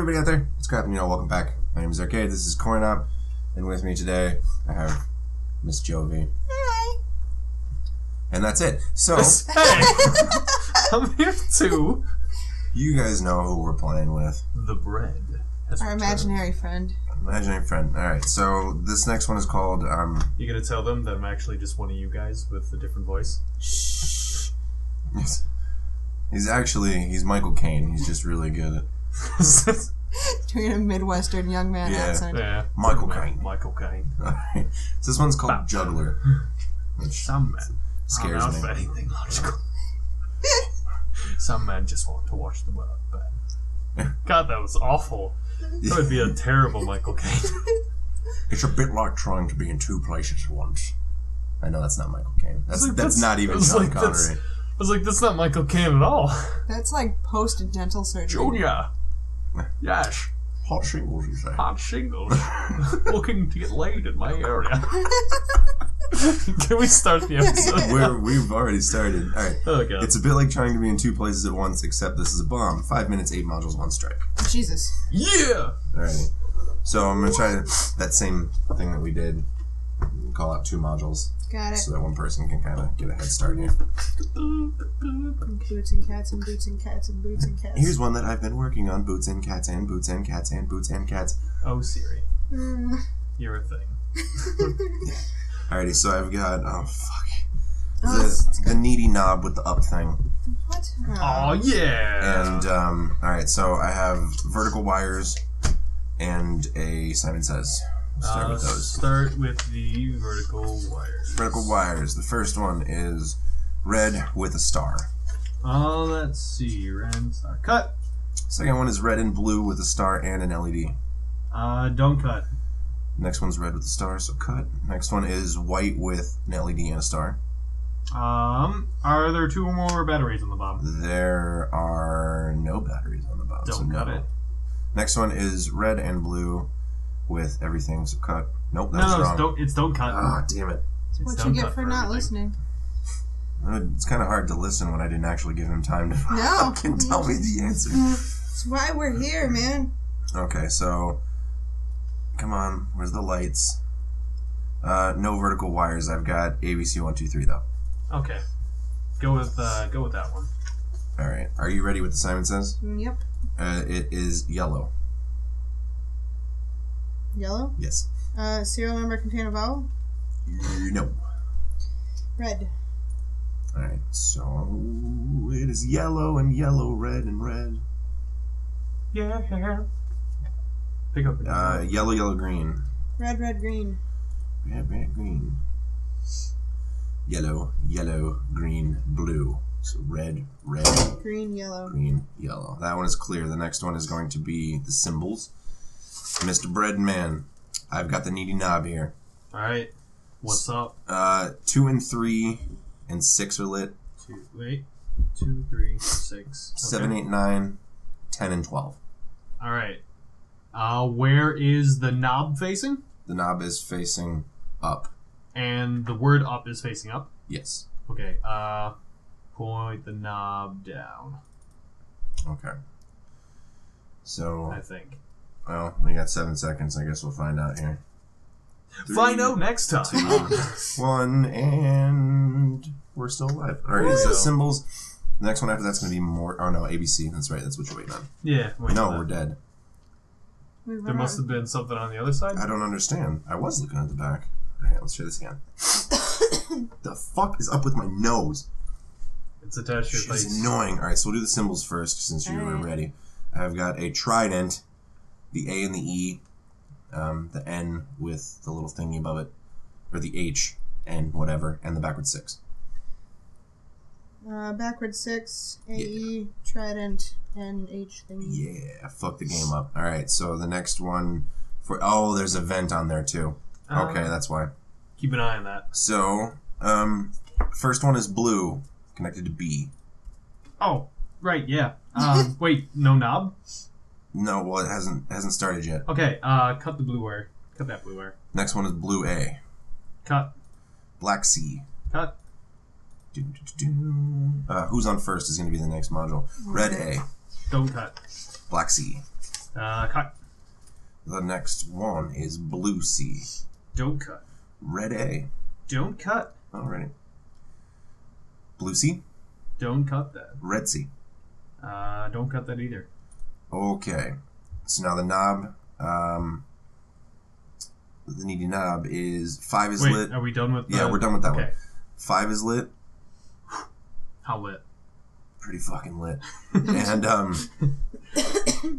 everybody out there. It's Crap and you know, welcome back. My name is Arkade. This is Coin-Op, and with me today I have Miss Jovi. Hi. And that's it. So Hey, I'm here too. you guys know who we're playing with. The bread has Our returned. imaginary friend. Imaginary friend. Alright, so this next one is called um You gonna tell them that I'm actually just one of you guys with a different voice? Shh. he's, he's actually he's Michael Caine. He's just really good at Doing a Midwestern young man Yeah. accent. yeah. Michael Ma- Caine. Michael Caine. So this one's called Juggler. Which Some men scares aren't me. out for anything logical. Some men just want to watch the world burn. God, that was awful. That would be a terrible Michael Caine. It's a bit like trying to be in two places at once. I know that's not Michael Caine. That's like, that's, that's- not even it's Sean like, that's- Connery. I was like, that's not Michael Caine at all. That's like post dental surgery. Junior. Yes. Hot shingles, you say? hot shingles. Looking to get laid in my area. Can we start the episode? We're, we've already started. All right. oh god. It's a bit like trying to be in two places at once, except this is a bomb. Five minutes, eight modules, one strike. Jesus. yeah. All right. So I'm gonna try that same thing that we did. Call out two modules Got it. so that one person can kind of get a head start here. Boots and cats and boots and cats and boots and cats. Here's one that I've been working on: boots and cats and boots and cats and boots and cats. Oh Siri, Mm. you're a thing. Alrighty. So I've got oh fuck Oh, the the needy knob with the up thing. what? Oh yeah. And um, all right, so I have vertical wires and a Simon Says. Start uh, with those. start with the vertical wires. Vertical wires. The first one is red with a star. Oh, let's see. Red star. Cut. Second one is red and blue with a star and an LED. Uh, don't cut. Next one's red with a star, so cut. Next one is white with an LED and a star. Um, are there two or more batteries on the bottom? There are no batteries on the bottom. so Don't cut no. it. Next one is red and blue with everything's cut. Nope, that No, was no, wrong. it's don't. It's don't cut. Ah, damn it. It's what you get cut for not everything. listening. Uh, It's kind of hard to listen when I didn't actually give him time to No. fucking tell me the answer. That's why we're here, man. Okay, so come on, where's the lights? Uh, no vertical wires. I've got ABC one two three though. Okay. Go with uh, go with that one. All right, are you ready with the Simon says? Mm, Yep. Uh, it is yellow. Yellow. Yes. Uh, serial number contain a vowel. No. Red. All right, so it is yellow and yellow, red and red. Yeah. Pick up. Uh, yellow, yellow, green. Red, red, green. Red, red, green. Yellow, yellow, green, blue. So red, red, Green, yellow. green, yellow. That one is clear. The next one is going to be the symbols. Mr. Breadman, I've got the needy knob here. All right. What's up? Uh, two and three and six are lit. Two. Wait. Two, three, six. Okay. Seven, eight, nine, ten, and twelve. All right. Uh, where is the knob facing? The knob is facing up. And the word up is facing up. Yes. Okay. Uh, point the knob down. Okay. So, I think. Well, we got seven seconds. I guess we'll find out here. Find out next time. One, and we're still alive. All right, so Woo! symbols. The next one after that's going to be more. Oh no, ABC. That's right. That's what you're waiting on. yeah. Wait, no, we're dead. We There must have been something on the other side. I don't understand. I was looking at the back. All right, let's try this again. the fuck is up with my nose? It's attached to your She's face. annoying. All right, so we'll do the symbols first since you were Alright. ready. I've got a trident, the A and the E, um, the N with the little thingy above it, or the H and whatever, and the backward six. Uh, backward six, AE, trident, and H thing. Yeah, fuck the game up. All right, so the next one for oh, there's a vent on there too. Uh, Okay, that's why. Keep an eye on that. So, um, first one is blue, connected to B. Oh, right. Yeah. Um, wait. No knob. No, well, it hasn't hasn't started yet. Okay. Uh, cut the blue wire. Cut that blue wire. Next one is blue A, Cut. black C. Cut. Do, do, do, do. Uh, who's on first is going to be the next module. Red A, Don't cut. black C. Uh, cut. The next one is blue C. Don't cut. Red A. Don't cut. Alrighty. Blue C. Don't cut that. Red C. Uh, don't cut that either. Okay. So now the knob, um, the needy knob is five is Wait, lit. are we done with? Yeah, the- we're done with that one. Five is lit. How lit? Pretty fucking lit. and um,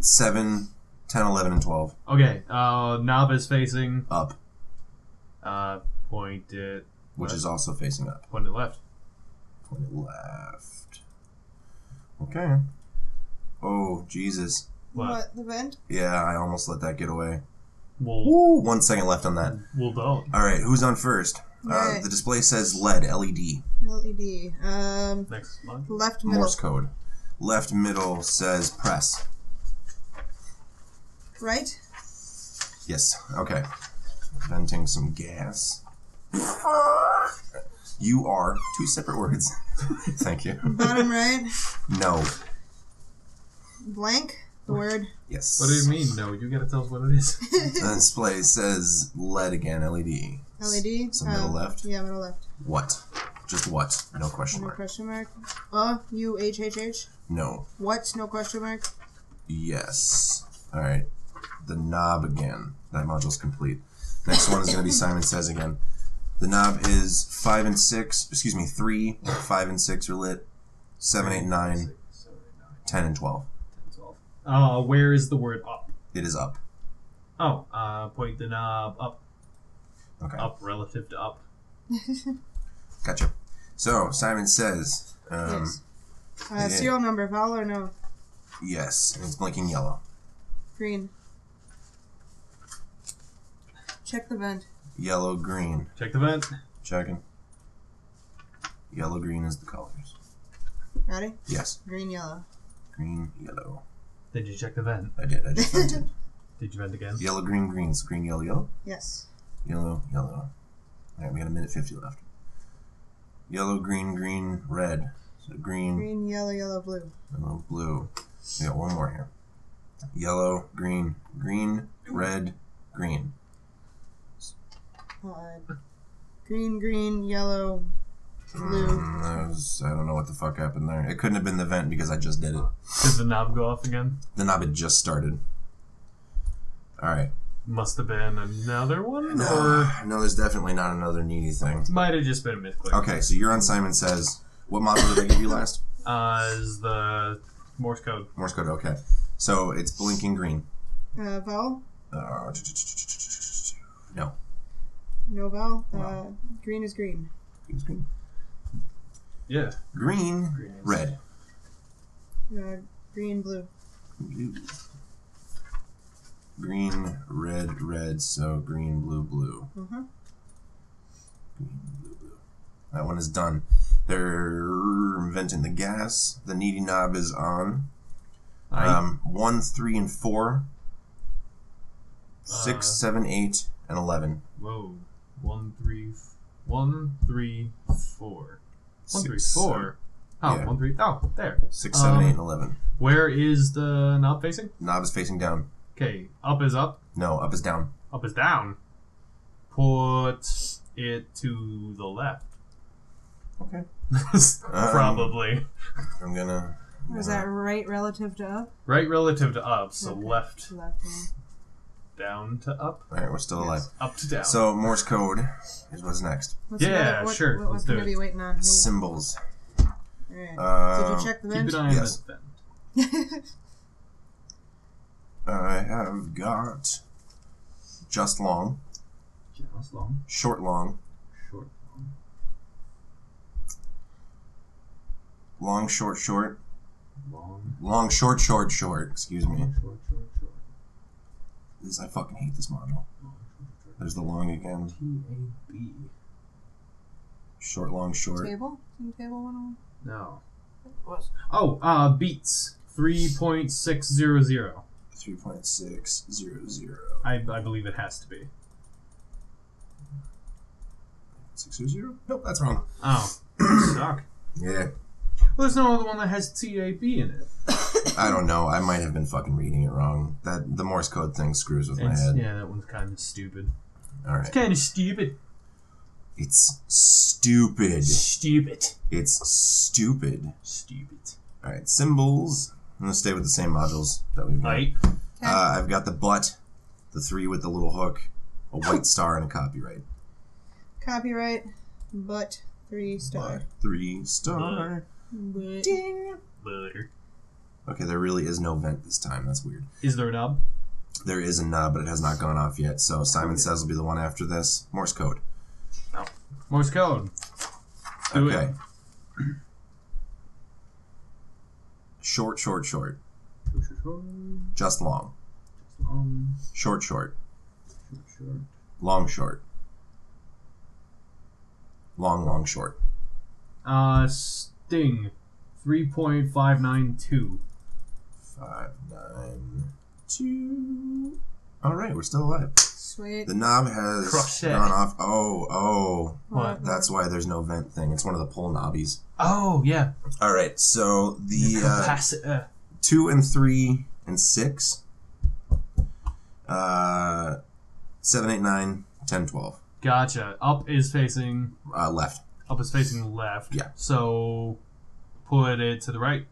seven, 10, 11, and 12 Okay. Uh, knob is facing. up, Uh, point it. which Left. is also facing up. Point it left. Point it left. Okay. Oh, Jesus. What? What? The vent? Yeah, I almost let that get away. We'll Woo! One second left on that. we'll don't. All right, who's on first? Uh, Alright. the display says LED, LED, LED. Um, Next month. left middle. Morse code. Left middle says press. Right? Yes. Okay. Venting some gas. You are two separate words. Thank you. Bottom right. No. Blank. The word. Yes. What do you mean? No, you gotta tell us what it is. The display says LED again, LED. LED. So middle Um, left? Yeah, middle left. What? Just what? No question No mark. No question mark. Uh, U H H H. No. What? No question mark. Yes. All right. The knob again. That module's complete. Next one is going to be Simon Says again. The knob is 5 and 6, excuse me, 3, 5 and 6 are lit, 7, 8, 9, Six, seven, eight, nine, 10, and 12. 10, 12. Uh, where is the word up? It is up. Oh, uh, point the knob up, Okay. up relative to up. Gotcha. So, Simon Says, um, yes. Uh, yeah. serial number. Vowel or no? yes, and it's blinking yellow. Green. Check the vent. Yellow, green. Check the vent. Checking. Yellow, green is the colors. Ready? Yes. Green, yellow. Green, yellow. Did you check the vent? I did. I just vented. Did you vent again? yellow, green, green. So green, yellow, yellow. Yes. Yellow, yellow. Alright, we got a minute 50 left. Yellow, green, green, red. So green, Green, yellow, yellow, blue. yellow, blue. We got one more here. Yellow, green, green, red, green. Uh, green, green, yellow, blue. Mm, was, I don't know what the fuck happened there. It couldn't have been the vent because I just did it. Did the knob go off again? The knob had just started. Alright. Must have been another one, No, or no, there's definitely not another needy thing. might have just been a myth. Okay, so you're on Simon Says. What model did I give you last? Uh, is the Morse code? Morse code, okay. So it's blinking green. Uh, vowel. Uh, no. No vowel. Uh, green is green. Green's green. Yeah. Green, Green red. Uh, green, blue. Blue. Green, red, red, so green, blue, blue. Uh-huh. Green, blue, blue. That one is done. They're inventing the gas. The needy knob is on. I, Um, one, three, and four. Six, Uh, seven, eight, and eleven. whoa. One, three, f- one, three, four. One, three, Six, four. Oh, yeah. one, three. Oh, there. seven- Six, seven, Um, eight, and eleven. Where is the knob facing? Knob is facing down. Okay, up is up, No, up is down. up is down. Put it to the left. Okay. Probably. I'm gonna. I'm Was that right relative to up? Right relative to up, so Okay. left Left. yeah. Down to up. All right, we're still alive. Up to down. So Morse code is what's next. What's Yeah, another- what, sure, What, let's what's do gonna it. be waiting on? You'll- Symbols. Alright. Uh, Did you check the Keep vent? an eye Yes. on the vent. I have got just long, Just long, short long, short, long. long, short, short, Long, long, short, short, short. Excuse me. long, short, short, short. This I fucking hate this module. Long, short, short. There's the long again. T A B. Short, long, short. Table? Isn't table one No. was. Oh, uh, beats. 3.600. Three point six zero zero I, I believe it has to be. six zero zero. Nope, that's wrong. Oh. Suck. Yeah. Well, there's no other one that has TAB in it. I don't know. I might have been fucking reading it wrong. That the Morse code thing screws with my It's, head. yeah, that one's kind of stupid. All It's kind of stupid. it's stupid. Stupid. It's stupid. Stupid. All right, symbols. I'm gonna stay with the same modules that we've got. Right? Uh, I've got the butt, the three with the little hook, a white star, and a copyright. Copyright, but three star. Three star. But Ding. Butter. Okay, there really is no vent this time. That's weird. Is there a knob? There is a nub, but it has not gone off yet. So Simon says will be the one after this. Morse code. No. Morse code. Do Okay. it. Short, short, short. Just long. Short, short. short, short. Long, short. Long, long, short. Uh, Sting. 3.592. Five, nine, two. All right, we're still alive. sweet. The knob has Crush it. gone off. Oh, oh. What? That's why there's no vent thing. It's one of the pull knobbies. Oh, yeah. All right, so the uh, Capacitor. two and three and six. Uh, seven, eight, nine, ten, twelve. Gotcha. Up is facing. Uh, left. Up is facing left. Yeah. So, put it to the right.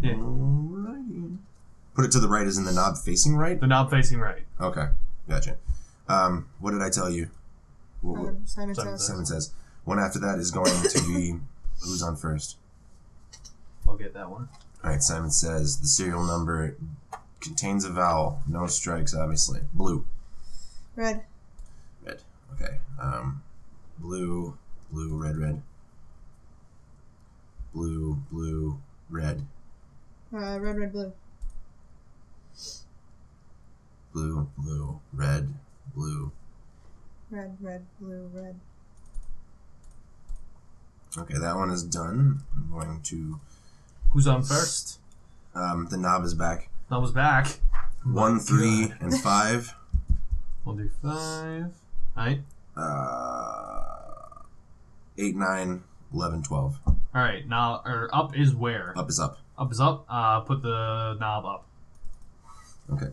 Yeah. Alrighty. Put it to the right as in the knob facing right? The knob facing right. Okay, gotcha. Um, what did I tell you? What, what Um, Simon Simon says. Simon says. One after that is going to be who's on first. I'll get that one. Alright, Simon says the serial number contains a vowel. No strikes, obviously. Blue. Red. Red. Okay. Um, blue, blue, red, red. Blue, blue, red, Uh, red, red, blue. blue, blue, red, blue. Red, red, blue, red. Okay, that one is done. I'm going to. Who's on first? Um, the knob is back. Knob is back. One, three, and five. One, two, five. Alright. Uh, eight, nine, eleven, twelve. Alright, now, or up is where? Up is up. Up is up. Uh, put the knob up. Okay.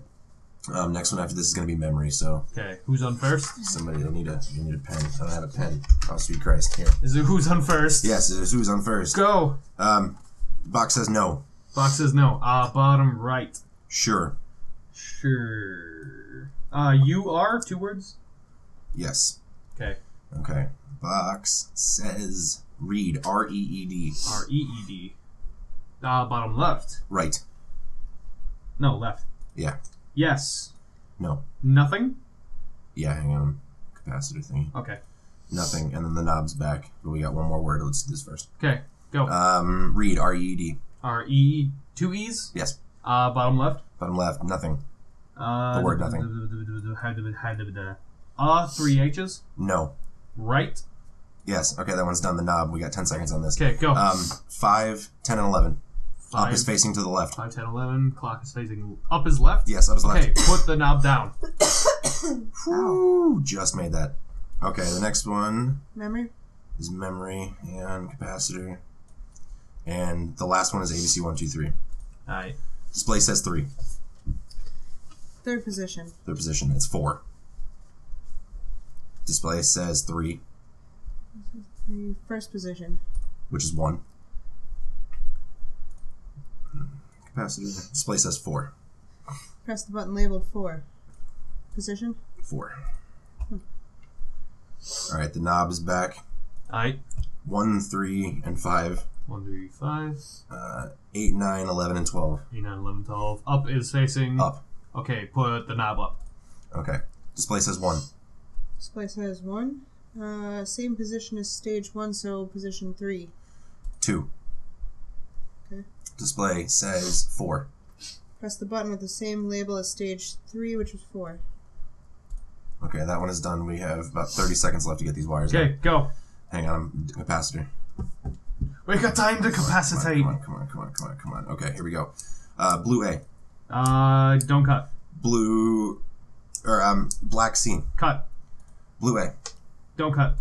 Um, next one after this is going to be memory. So Okay, who's on first? somebody, I need a, I need a pen. I don't have a pen. Oh, sweet Christ! Here. Is it who's on first? Yes, it is who's on first. Go! Um, box says no. Box says no. Uh, bottom right. Sure. Sure. Uh, you are? Two words? Yes. Okay. Okay. Box says read. R E E D. R E E D. Uh, bottom left. Right. No, left. Yeah. Yes. No. Nothing? Yeah. Hang on. Capacitor thingy. Okay. Nothing. And then the knob's back. But we got one more word. Let's do this first. Okay, go. Um, read. R E E D. R E two E's. Yes. Uh, bottom left. Bottom left. Nothing. Uh, The word nothing. Uh, three H's. No. Right. Yes. Okay. That one's done. The knob. We got ten seconds on this. Okay, go. Um, five, ten, and eleven. Up is facing to the left. 5, 10, 11. Clock is facing up is left. Yes, up is left. Okay, put the knob down. Whew, just made that. Okay, the next one Memory. is memory and capacitor. And the last one is ABC123. All right. Display says 3. Third position. Third position, it's 4. Display says 3, This is the First position. which is 1. capacity. Display says four. Press the button labeled four. Position? Four. Hmm. All right, the knob is back. Aye. One, three, and five. One, three, five. Uh, eight, nine, eleven, and twelve. Eight, nine, eleven, twelve. Up is facing. Up. Okay, put the knob up. Okay. Display says one. Display says one. Uh, same position as stage one, so position three. Two. Okay. Display says four. Press the button with the same label as stage three, which was four. Okay, that one is done. We have about 30 seconds left to get these wires Okay, go. Hang on, I'm- capacitor. We've got time to Come on, capacitate. come on, come on, come on, come on, come on. Okay, here we go. Uh, blue A. Uh, don't cut. Blue, or um, black C. Cut. Blue A. Don't cut.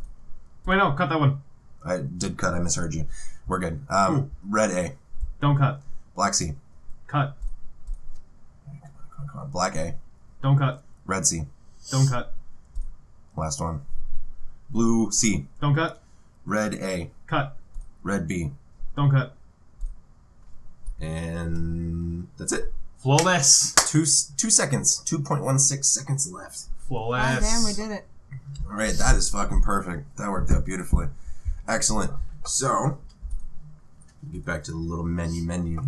Wait, no, cut that one. I did cut. I misheard you. We're good. Um, red A. Don't cut. Black C. Cut. Come on, come on. Black A. Don't cut. Red C. Don't cut. Last one. Blue C. Don't cut. Red A. Cut. Red B. Don't cut. And that's it. Flawless. Two two seconds. Two point one six seconds left. Flawless. Ah, damn, we did it. All right, that is fucking perfect. That worked out beautifully. Excellent. So, get back to the little menu menu.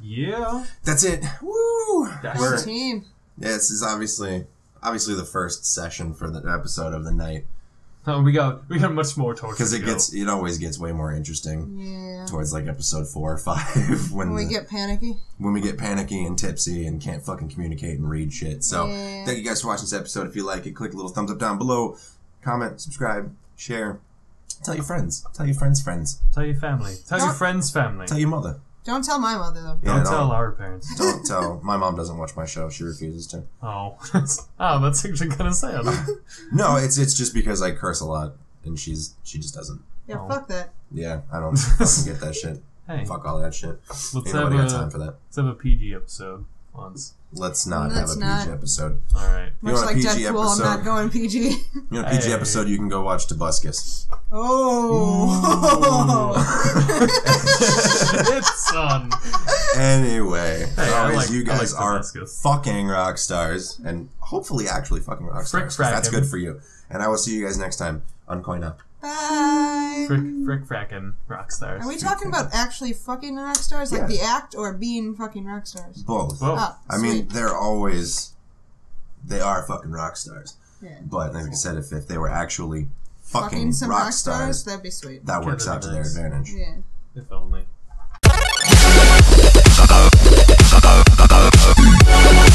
Yeah. That's it. Woo! That's We're- Good team. yeah, this is obviously obviously the first session for the episode of the night Oh, we got we got much more torture. because to it go. gets it always gets way more interesting Yeah. towards like episode four or five when When we the- get panicky. when we get panicky and tipsy and can't fucking communicate and read shit. So Yeah. thank you guys for watching this episode. If you like it, click a little thumbs up down below, comment, subscribe, share, tell your friends, tell your friends' friends, Tell your family. Tell your Don't- friends' family. tell your mother. Don't tell my mother though. Yeah, Don't don't, tell our parents. don't tell. My mom doesn't watch my show. She refuses to. Oh, oh, that's actually kind of sad. No, it's it's just because I curse a lot, and she's she just doesn't. Yeah, Oh. fuck that. Yeah, I don't fucking get that shit. Hey, Fuck all that shit. let's Ain't have nobody got a time for that. let's have a PG episode once. Let's not Let's have a not. PG episode. All right. You Much want a like PG Deadpool, I'm not going PG. You know, a PG Hey. episode, you can go watch Tobuscus. Oh. Shit, son. Anyway, as Hey, I always, like- you I guys like are Damascus. fucking rock stars, and hopefully actually fucking rock Frick stars. 'cause That's frackin'. good for you. And I will see you guys next time on Coin-Op. Bye. Frick, frick, frackin' rock stars. Are we talking about actually fucking rock stars, like Yeah. the act, or being fucking rock stars? Both. Whoa. Oh, I mean, sweet. they're always, they are fucking rock stars. Yeah. But like I said, if, if they were actually fucking, fucking some rock, rock stars, stars, that'd be sweet. that works out to their be advantage. Yeah. If only.